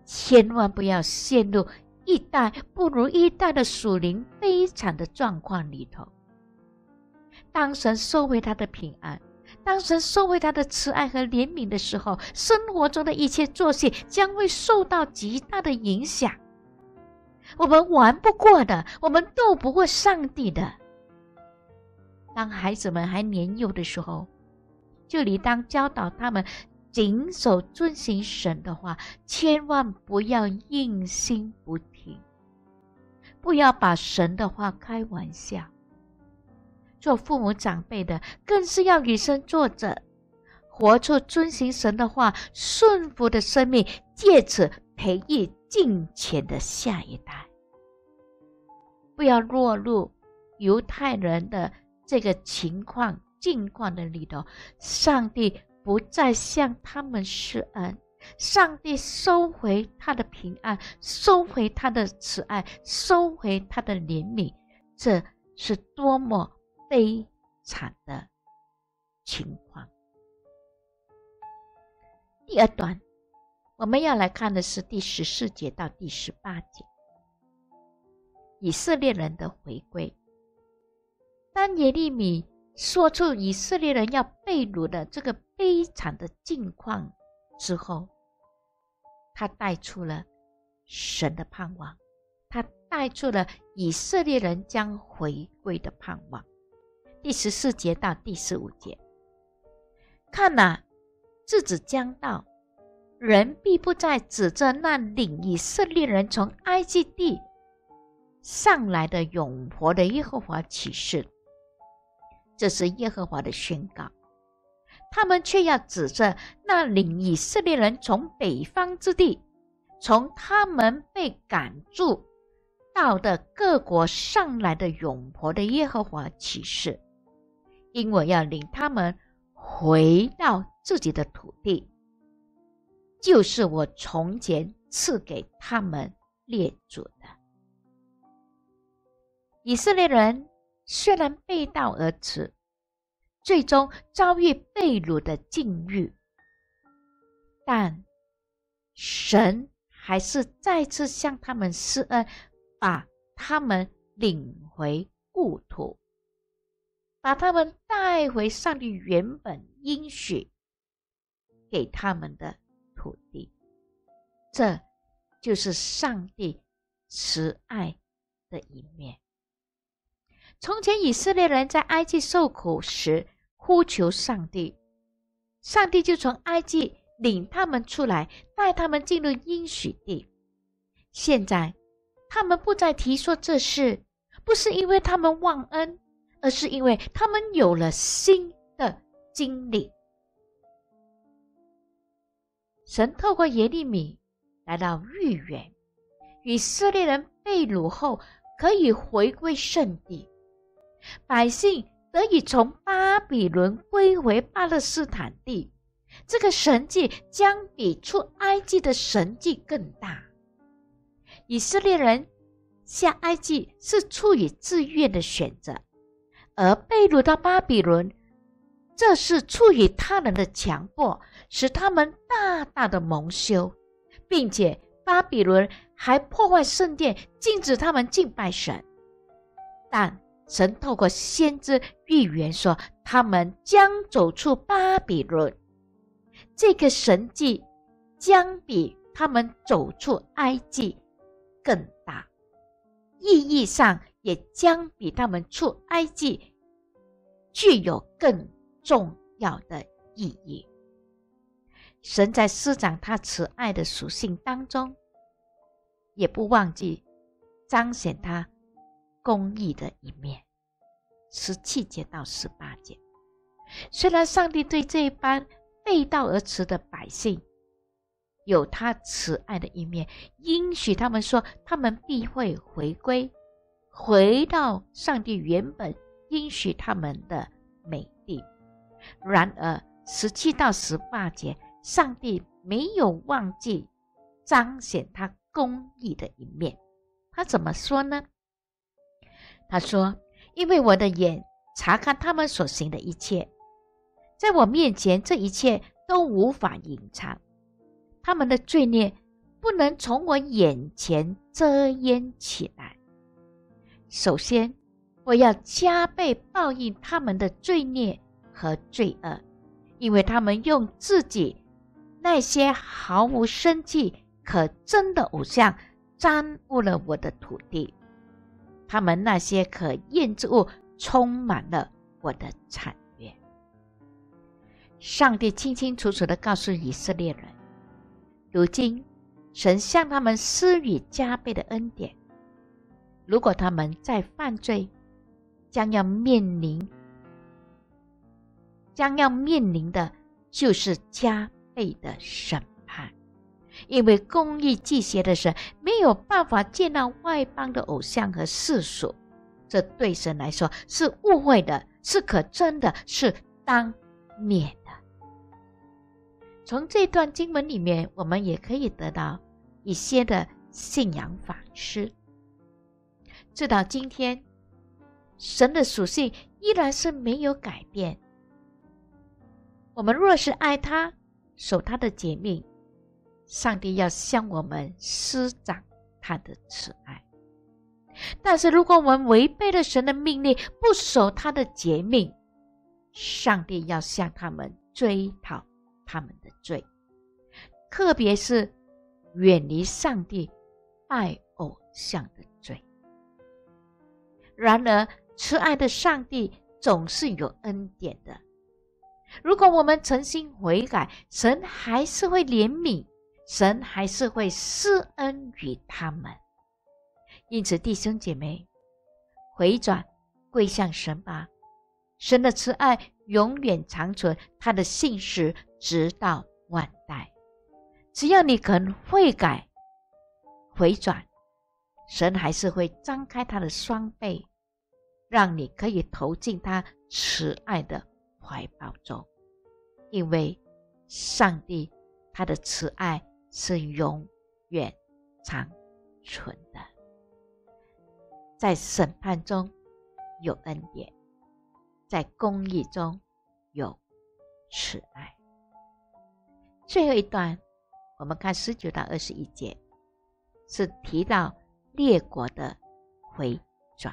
F: 千万不要陷入一代不如一代的属灵悲惨的状况里头。当神收回他的平安，当神收回他的慈爱和怜悯的时候，生活中的一切作息将会受到极大的影响。我们玩不过的，我们斗不过上帝的。当孩子们还年幼的时候，就理当教导他们谨守遵行神的话，千万不要硬心不听，不要把神的话开玩笑。做父母长辈的，更是要以身作则，活出遵行神的话、顺服的生命，借此培育敬钱的下一代。不要落入犹太人的这个情况境况的里头，上帝不再向他们施恩，上帝收回他的平安，收回他的慈爱，收回他的怜悯，这是多么悲惨的情况。第二段，我们要来看的是第十四节到第十八节，以色列人的回归。当耶利米说出以色列人要被掳的这个悲惨的境况之后，他带出了神的盼望，他带出了以色列人将回归的盼望。第十四节到第十五节，看呐、日子将到，人必不再指着那领以色列人从埃及地上来的永活的耶和华起誓。这是耶和华的宣告。他们却要指着那领以色列人从北方之地，从他们被赶住到的各国上来的永活的耶和华起誓，因为要领他们回到自己的土地，就是我从前赐给他们列祖的。以色列人虽然背道而驰，最终遭遇被掳的境遇，但神还是再次向他们施恩，把他们领回故土，把他们带回上帝原本应许给他们的土地。这就是上帝慈爱的一面。从前以色列人在埃及受苦时呼求上帝，上帝就从埃及领他们出来，带他们进入应许地。现在他们不再提说这事，不是因为他们忘恩，而是因为他们有了新的经历。神透过耶利米来到豫园，以色列人被掳后可以回归圣地。百姓得以从巴比伦归回巴勒斯坦地，这个神迹将比出埃及的神迹更大。以色列人下埃及是出于自愿的选择，而被掳到巴比伦，这是出于他人的强迫，使他们大大的蒙羞，并且巴比伦还破坏圣殿，禁止他们敬拜神。但神透过先知预言说，他们将走出巴比伦。这个神迹将比他们走出埃及更大，意义上也将比他们出埃及具有更重要的意义。神在施展他慈爱的属性当中，也不忘记彰显他公义的一面。十七节到十八节，虽然上帝对这一班背道而驰的百姓有他慈爱的一面，应许他们说他们必会回归，回到上帝原本应许他们的美地。然而，十七到十八节，上帝没有忘记彰显他公义的一面。他怎么说呢？他说：“因为我的眼查看他们所行的一切，在我面前这一切都无法隐藏，他们的罪孽不能从我眼前遮掩起来。首先，我要加倍报应他们的罪孽和罪恶，因为他们用自己那些毫无生气可憎的偶像，沾污了我的土地。他们那些可厌之物，充满了我的产业。上帝清清楚楚的告诉以色列人，如今神向他们施予加倍的恩典。如果他们再犯罪，将要面临将要面临的就是加倍的审判，因为公义祭邪的神没有办法见到外邦的偶像和世俗，这对神来说是误会的，是可憎的，是当面的。从这段经文里面，我们也可以得到一些的信仰反思。直到今天，神的属性依然是没有改变。我们若是爱他，守他的诫命，上帝要向我们施展他的慈爱。但是，如果我们违背了神的命令，不守他的诫命，上帝要向他们追讨他们的罪，特别是远离上帝、拜偶像的罪。然而，慈爱的上帝总是有恩典的。如果我们诚心悔改，神还是会怜悯，神还是会施恩于他们。因此，弟兄姐妹，回转跪向神吧，神的慈爱永远长存，他的信实直到万代。只要你肯悔改、回转。神还是会张开他的双臂，让你可以投进他慈爱的怀抱中，因为上帝他的慈爱是永远长存的。在审判中有恩典，在公义中有慈爱。最后一段，我们看十九到二十一节，是提到。列国的回转，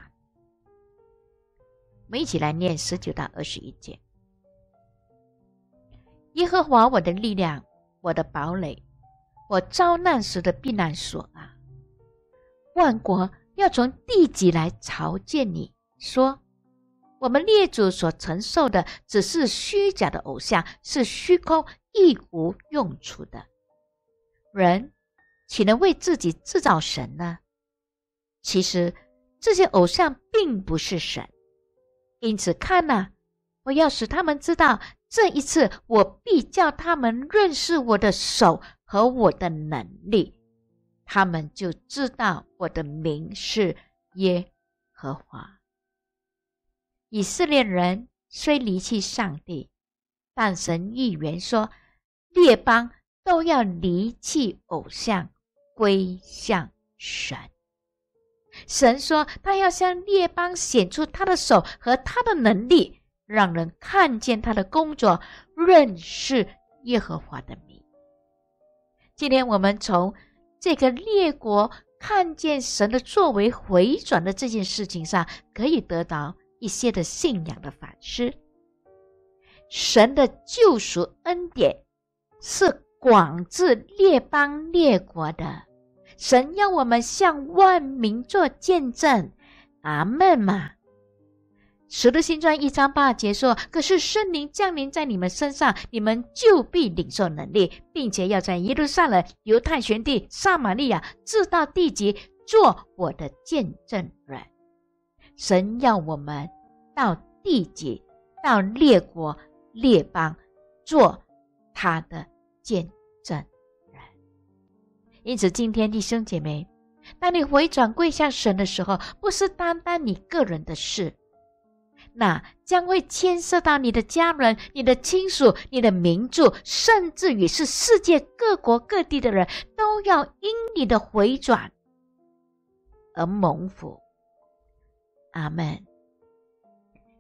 F: 我们一起来念十九到二十一节。耶和华我的力量，我的堡垒，我遭难时的避难所啊！万国要从地极来朝见你，说：我们列祖所承受的只是虚假的偶像，是虚空一无用处的。人岂能为自己制造神呢？其实这些偶像并不是神，因此看呐，我要使他们知道，这一次我必叫他们认识我的手和我的能力，他们就知道我的名是耶和华。以色列人虽离弃上帝，但神预言说，列邦都要离弃偶像，归向神。神说：“他要向列邦显出他的手和他的能力，让人看见他的工作，认识耶和华的名。”今天我们从这个列国看见神的作为回转的这件事情上，可以得到一些的信仰的反思。神的救赎恩典是广至列邦列国的。神要我们向万民做见证，阿门嘛。十的新传一章八节说：“可是圣灵降临在你们身上，你们就必领受能力，并且要在耶路撒冷、犹太全地、撒玛利亚，直到地极，做我的见证人。”神要我们到地极，到列国列邦，做他的见证人。因此，今天弟兄姐妹，当你回转跪向神的时候，不是单单你个人的事，那将会牵涉到你的家人、你的亲属、你的名著，甚至于是世界各国各地的人都要因你的回转而蒙福。阿门。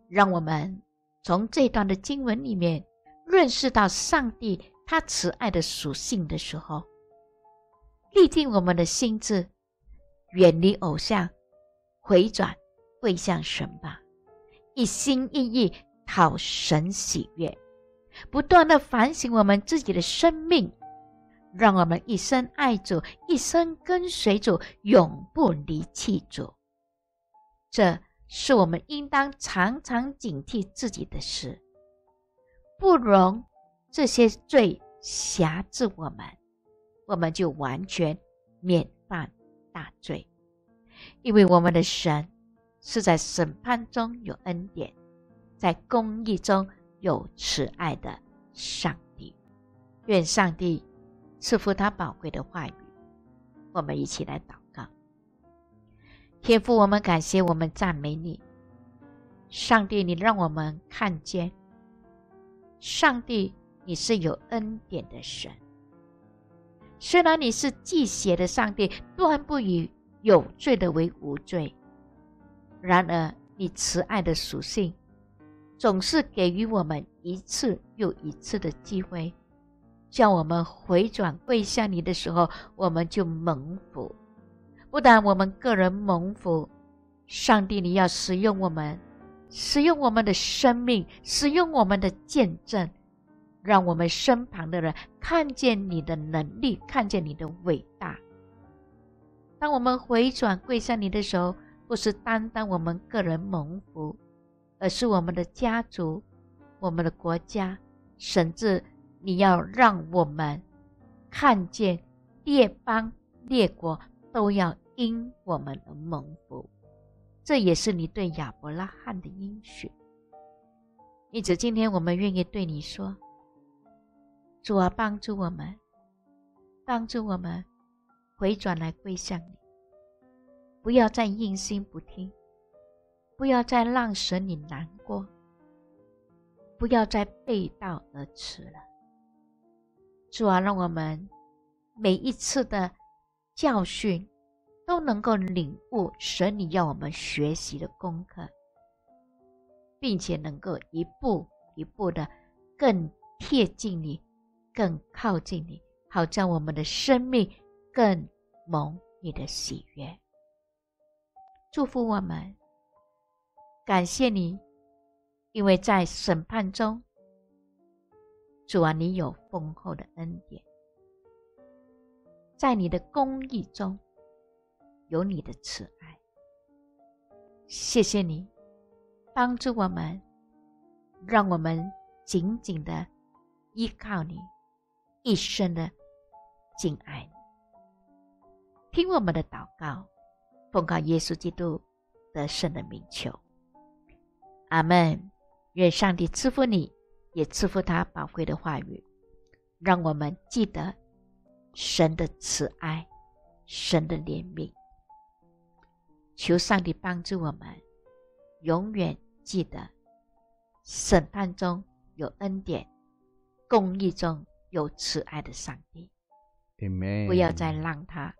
F: 让我们从这段的经文里面认识到上帝他慈爱的属性的时候，立定我们的心智，远离偶像，回转归向神吧，一心一意讨神喜悦，不断的反省我们自己的生命，让我们一生爱主，一生跟随主，永不离弃主。这是我们应当常常警惕自己的事，不容这些罪辖制我们，我们就完全免犯大罪。因为我们的神是在审判中有恩典，在公义中有慈爱的上帝。愿上帝赐福他宝贵的话语。我们一起来祷告。天父，我们感谢，我们赞美你，上帝，你让我们看见，上帝，你是有恩典的神。虽然你是祭邪的上帝，断不以有罪的为无罪，然而你慈爱的属性，总是给予我们一次又一次的机会，叫我们回转跪向你的时候，我们就蒙福。不但我们个人蒙福，上帝，你要使用我们，使用我们的生命，使用我们的见证，让我们身旁的人看见你的能力，看见你的伟大。当我们回转跪向你的时候，不是单单我们个人蒙福，而是我们的家族、我们的国家，甚至你要让我们看见列邦、列国都要。因我们而蒙福，这也是你对亚伯拉罕的应许。因此，今天我们愿意对你说：“主啊，帮助我们，帮助我们回转来归向你，不要再硬心不听，不要再让神你难过，不要再背道而驰了。”主啊，让我们每一次的教训。都能够领悟神你要我们学习的功课，并且能够一步一步的更贴近你，更靠近你，好将我们的生命更蒙你的喜悦。祝福我们，感谢你，因为在审判中，主啊，你有丰厚的恩典，在你的公义中。有你的慈爱，谢谢你帮助我们，让我们紧紧的依靠你，一生的敬爱你。听我们的祷告，奉告耶稣基督得胜的名求，阿门。愿上帝赐福你，也赐福他宝贵的话语，让我们记得神的慈爱，神的怜悯。求上帝帮助我们，永远记得审判中有恩典，公义中有慈爱的上帝。不要再让他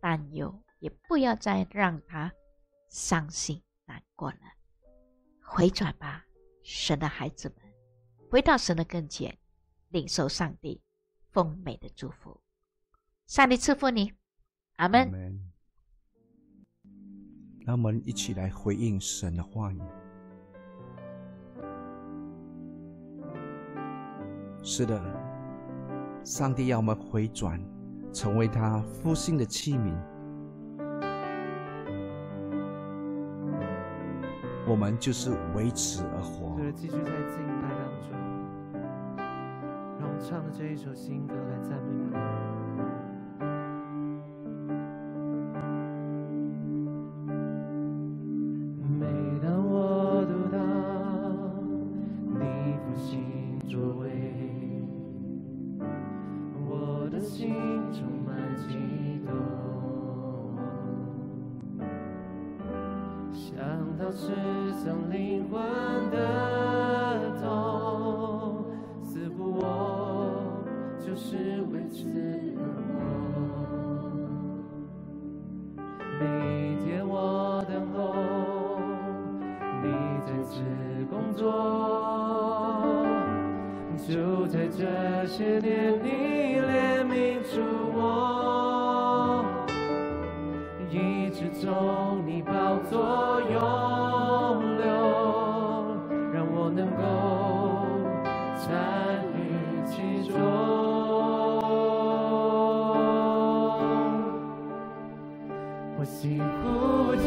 F: 担忧，也不要再让他伤心难过了。回转吧，神的孩子们，回到神的跟前，领受上帝丰美的祝福。上帝赐福你，阿门。
A: 让我们一起来回应神的话语。是的，上帝要我们回转，成为他复兴的器皿。我们就是为此而活。
E: 对，继续在敬拜当中，让我们唱的这一首新歌来赞美你。心呼救，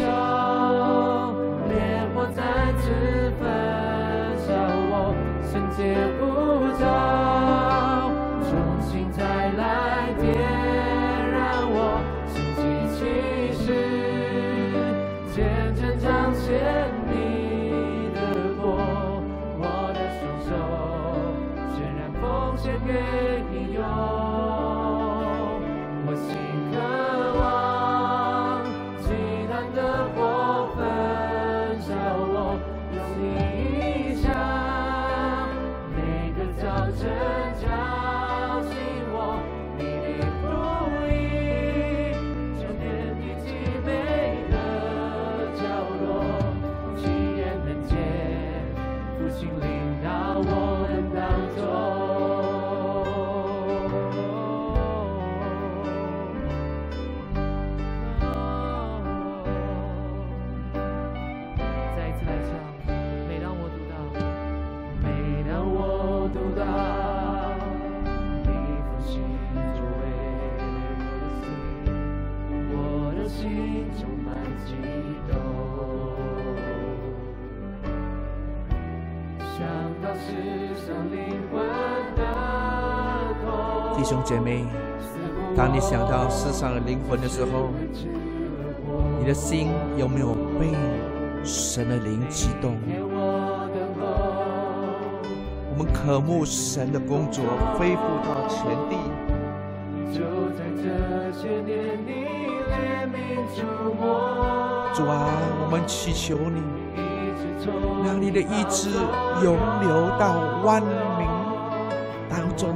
E: 烈火再次焚烧我，圣洁呼召，
A: 姐妹，当你想到世上的灵魂的时候，你的心有没有被神的灵激动？我们渴慕神的工作恢复到全地。主啊，我们祈求你，让你的意志永流到万民当中，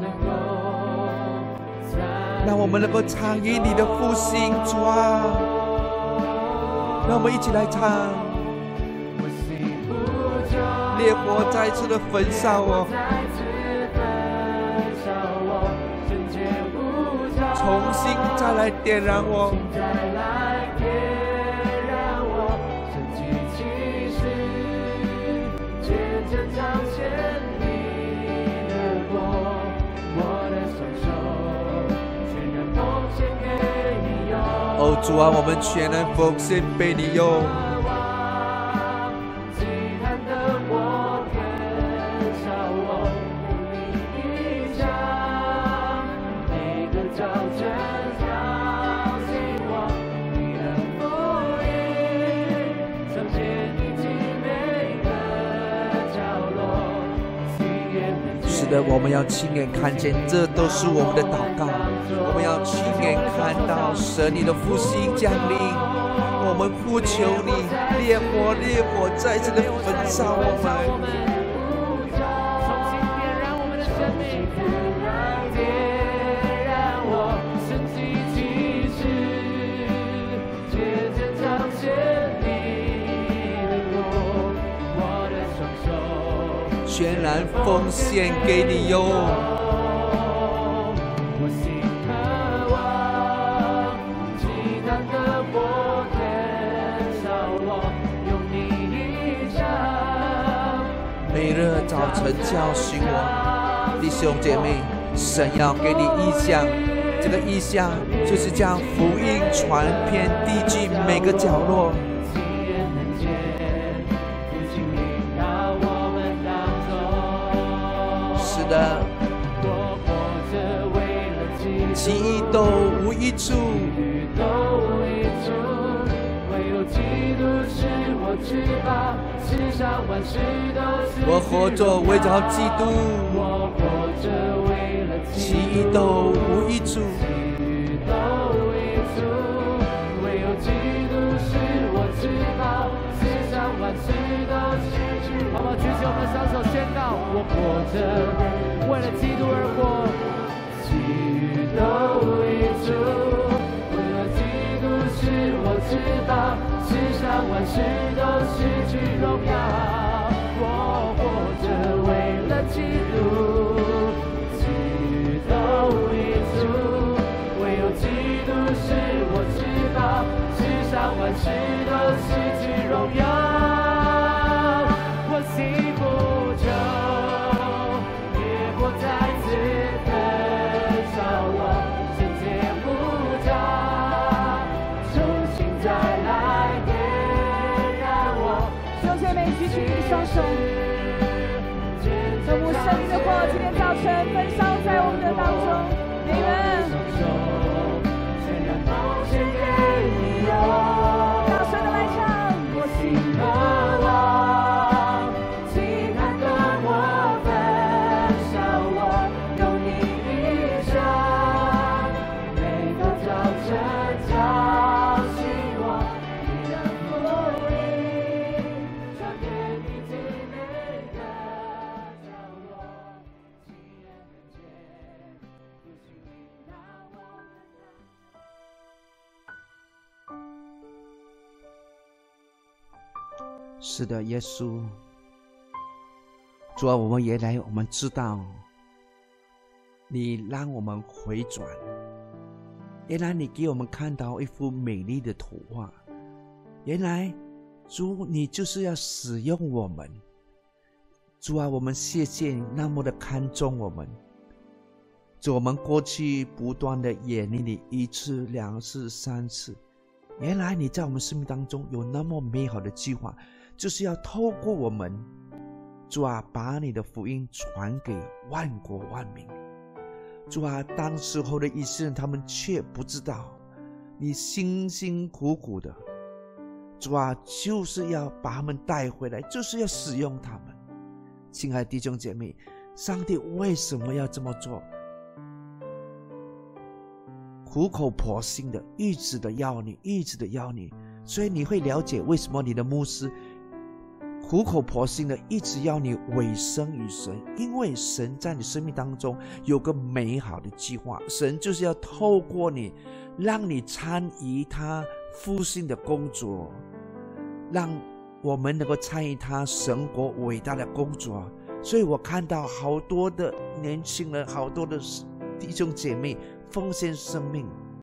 A: 让我们能够参与你的复兴，主啊，让我们一起来唱。烈火再次的焚烧我，重新再来点燃我。哦，主啊，我们全能奉献被你用。是的，我们要亲眼看见，这都是我们的祷告。看到神你的复兴降临。我们呼求你，烈火，烈火再次的焚烧我们。
E: 重新点燃我们的
A: 每日早晨叫醒我，弟兄姐妹，神要给你意象，这个意象就是将福音传遍地极每个角落。是的，
E: 我活着为了基
A: 记忆都无一处，
E: 都无一处，唯有基督是我至宝，世上万事
A: 我活着为着基督，
E: 我活着为了
A: 记
E: 基督，
A: 忆都无一处。
E: 都无一处，唯有基督是我至宝，世上万事都失去。好不好？举起我们的双手宣告：我活着，为了基督而活，其余都无一处，唯有基督是我至宝，世上万事都失去荣耀。或者为了嫉妒嫉妒一处唯有嫉妒是我知道世
A: 上万事稣，主啊，我们原来我们知道，你让我们回转，原来你给我们看到一幅美丽的图画，原来主你就是要使用我们，主啊，我们谢谢你那么的看重我们。主，我们过去不断的演绎你一次、两次、三次，原来你在我们生命当中有那么美好的计划，就是要透过我们，主啊，把你的福音传给万国万民。主啊，当时候的一些人他们却不知道，你辛辛苦苦的，主啊，就是要把他们带回来，就是要使用他们。亲爱的弟兄姐妹，上帝为什么要这么做？苦口婆心的，一直的要你，一直的要你，所以你会了解为什么你的牧师苦口婆心的一直要你委身于神，因为神在你生命当中有个美好的计划，神就是要透过你，让你参与他复兴的工作，让我们能够参与他神国伟大的工作。所以我看到好多的年轻人，好多的弟兄姐妹。奉献生命，